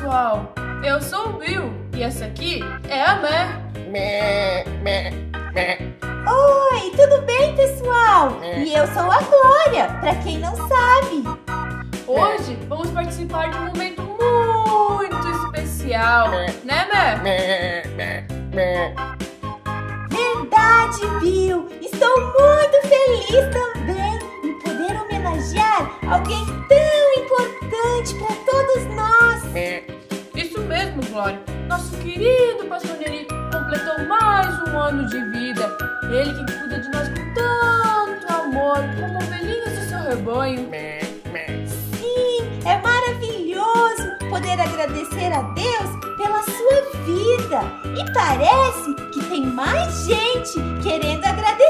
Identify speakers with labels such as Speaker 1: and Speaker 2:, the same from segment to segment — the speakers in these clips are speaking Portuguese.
Speaker 1: pessoal! Eu sou o Bill e essa aqui é a Mé.
Speaker 2: Mé, mé, mé.
Speaker 3: Oi, tudo bem, pessoal? E eu sou a Glória, pra quem não sabe.
Speaker 1: Hoje vamos participar de um momento muito especial, né, Mé?
Speaker 2: Mé, mé, mé.
Speaker 3: Verdade, Bill. Estou muito feliz também em poder homenagear alguém tão
Speaker 1: Glória. Nosso querido pastor Neri completou mais um ano de vida. Ele que cuida de nós com tanto amor, como ovelhinhas do seu rebanho.
Speaker 3: Sim, é maravilhoso poder agradecer a Deus pela sua vida. E parece que tem mais gente querendo agradecer.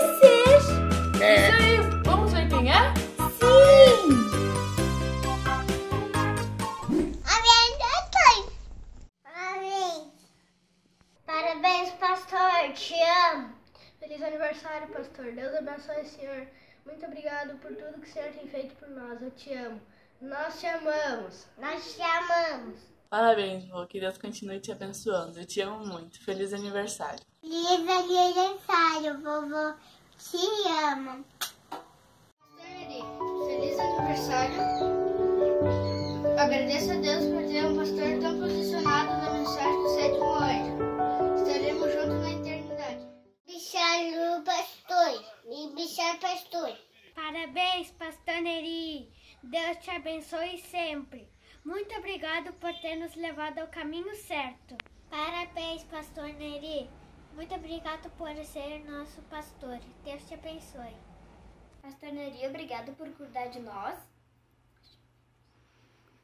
Speaker 4: Feliz aniversário, pastor. Deus abençoe o senhor. Muito obrigado por tudo que o senhor tem feito por nós. Eu te amo. Nós te amamos.
Speaker 5: Nós te amamos.
Speaker 6: Parabéns, vô. Que Deus continue te abençoando. Eu te amo muito. Feliz aniversário.
Speaker 5: Feliz aniversário, vovô. Te amo.
Speaker 4: Feliz aniversário. Agradeço a Deus por ter um pastor tão posicionado na mensagem do sétimo anjo.
Speaker 5: Me bichar pastor.
Speaker 7: Parabéns, Pastor Neri. Deus te abençoe sempre. Muito obrigado por ter nos levado ao caminho certo. Parabéns, Pastor Neri. Muito obrigado por ser nosso pastor. Deus te abençoe.
Speaker 4: Pastor Neri, obrigado por cuidar de nós.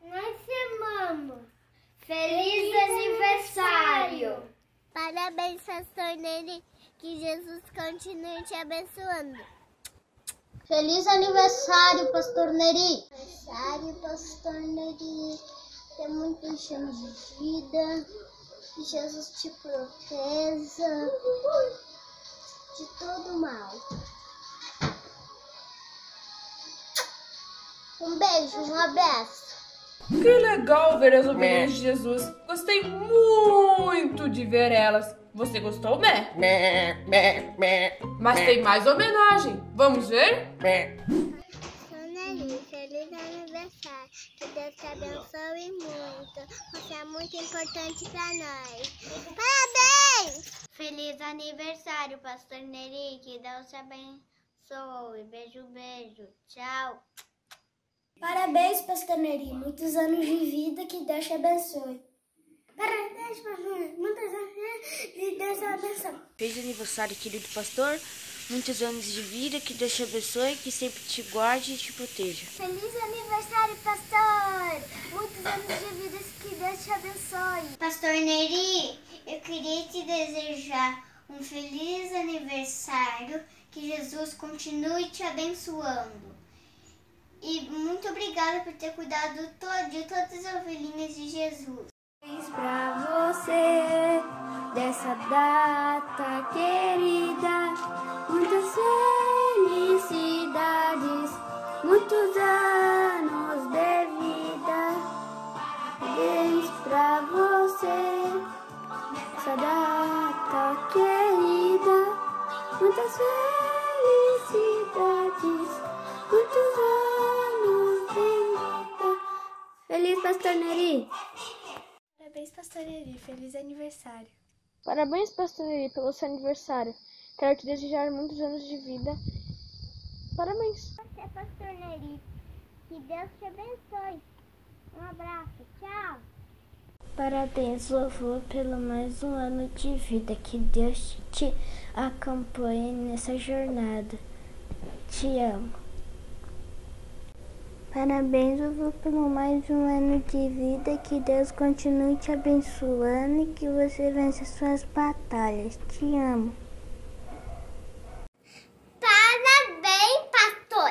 Speaker 7: Nós te amamos.
Speaker 4: Feliz aniversário!
Speaker 5: Parabéns, pastor Neri. Que Jesus continue te abençoando. Feliz aniversário, pastor Neri. Aniversário, pastor Neri. Tem muitos anos de vida. Que Jesus te proteja de todo mal. Um beijo, um abraço.
Speaker 1: Que legal ver as ovelhinhas de Jesus. Gostei muito de ver elas. Você gostou, Mé?
Speaker 2: Mé, mé, mé.
Speaker 1: Mas tem mais homenagem. Vamos ver?
Speaker 2: Mé.
Speaker 5: Feliz aniversário. Que Deus te abençoe muito. Você é muito importante para nós. Parabéns! Feliz aniversário, Pastor Neri. Que Deus te abençoe. Beijo, beijo. Tchau.
Speaker 7: Parabéns, Pastor Neri. Muitos anos de vida. Que Deus te abençoe. Parabéns, Pastor.
Speaker 8: Feliz aniversário, querido pastor. Muitos anos de vida, que Deus te abençoe, que sempre te guarde e te proteja.
Speaker 7: Feliz aniversário, pastor! Muitos anos de vida, que Deus te abençoe.
Speaker 5: Pastor Neri, eu queria te desejar um feliz aniversário. Que Jesus continue te abençoando. E muito obrigada por ter cuidado de todas as ovelhinhas de Jesus.
Speaker 7: Pra você, dessa data querida, muitas felicidades, muitos anos de vida. Parabéns pra você, dessa data querida, muitas felicidades, muitos anos de vida. Feliz Pastor Neri! Parabéns, Pastor Neri. Feliz aniversário.
Speaker 4: Parabéns, Pastor Neri, pelo seu aniversário. Quero te desejar muitos anos de vida. Parabéns.
Speaker 5: Você, Pastor Neri. Que Deus te abençoe. Um abraço. Tchau.
Speaker 7: Parabéns, vovô, pelo mais um ano de vida. Que Deus te acompanhe nessa jornada. Te amo. Parabéns, vovô, pelo mais um ano de vida. Que Deus continue te abençoando e que você vença suas batalhas. Te amo.
Speaker 5: Parabéns, pastor.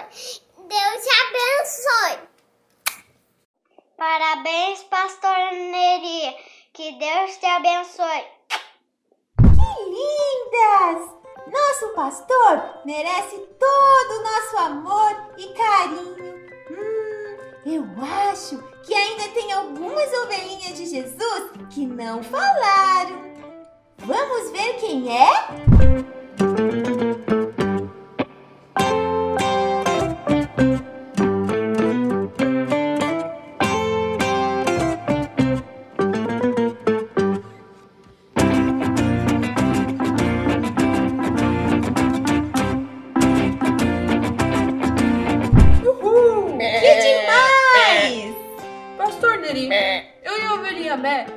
Speaker 5: Deus te abençoe. Parabéns, pastor Neri. Que Deus te abençoe.
Speaker 3: Que lindas! Nosso pastor merece todo o nosso amor e carinho. Eu acho que ainda tem algumas ovelhinhas de Jesus que não falaram. Vamos ver quem é?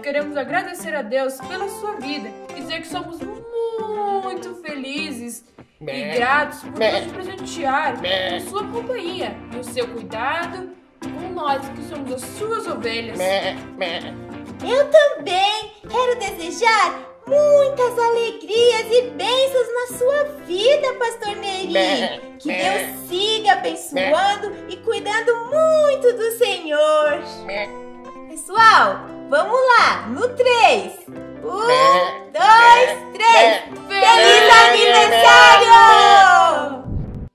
Speaker 1: Queremos agradecer a Deus pela sua vida e dizer que somos muito felizes e gratos por nos presentear com sua companhia e o seu cuidado com nós que somos as suas ovelhas.
Speaker 3: Eu também quero desejar muitas alegrias e bênçãos na sua vida, Pastor Neri. Que. Deus siga abençoando e cuidando muito do Senhor. Pessoal, vamos lá, no 3. Um, dois, três. Feliz aniversário!